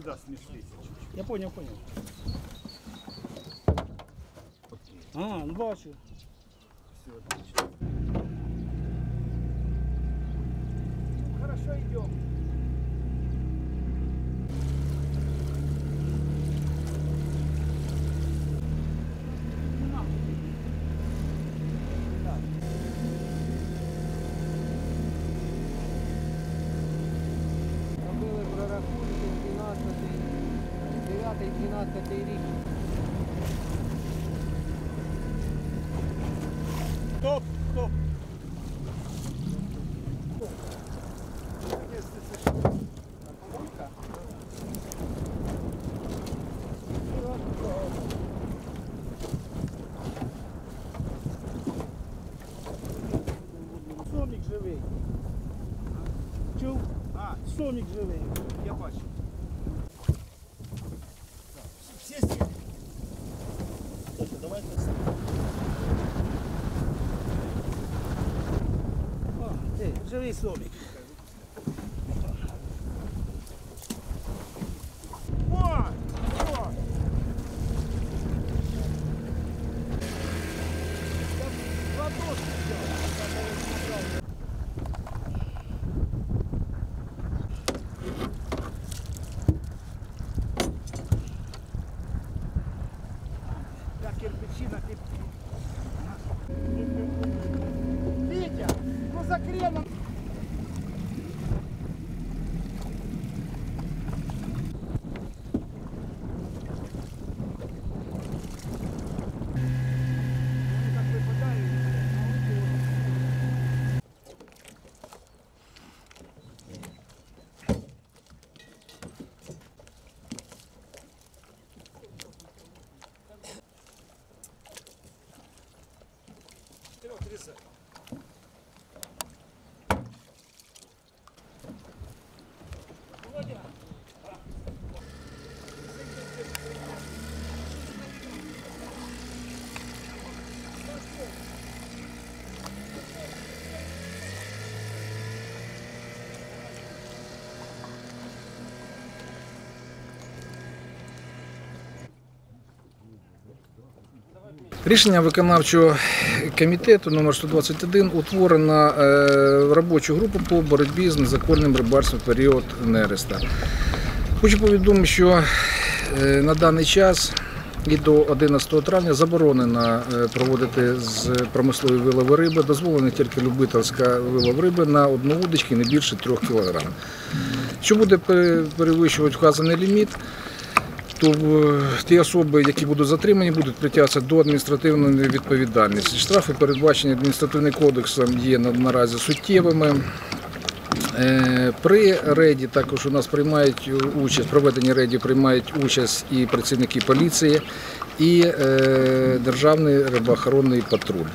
сюда сместись. Я понял, понял. А, ну бачу. Все, отлично. Хорошо идем. 12, 9-12 рік. Стоп, стоп. Если ты что? А помойка? Сомік живий. Чув? А, Сомік живий. я бачу. Кирпичи на Витя, ну за креном. Рішення виконавчого комітету номер 121 утворено е, робочу групу по боротьбі з незаконним рибальством в період нереста. Хочу повідомити, що е, на даний час і до 11 травня заборонено е, проводити з промислової вилови риби. Дозволена тільки любительська вилов риби на одну удочку не більше 3 кг. Що буде перевищувати вказаний ліміт, то е, ті особи, які будуть затримані, будуть притягнутися до адміністративної відповідальності. Штрафи, передбачені адміністративним кодексом, є наразі суттєвими. Е, При рейді також у нас приймають участь, в проведенні рейді приймають участь і працівники поліції, і е, Державний рибоохоронний патруль.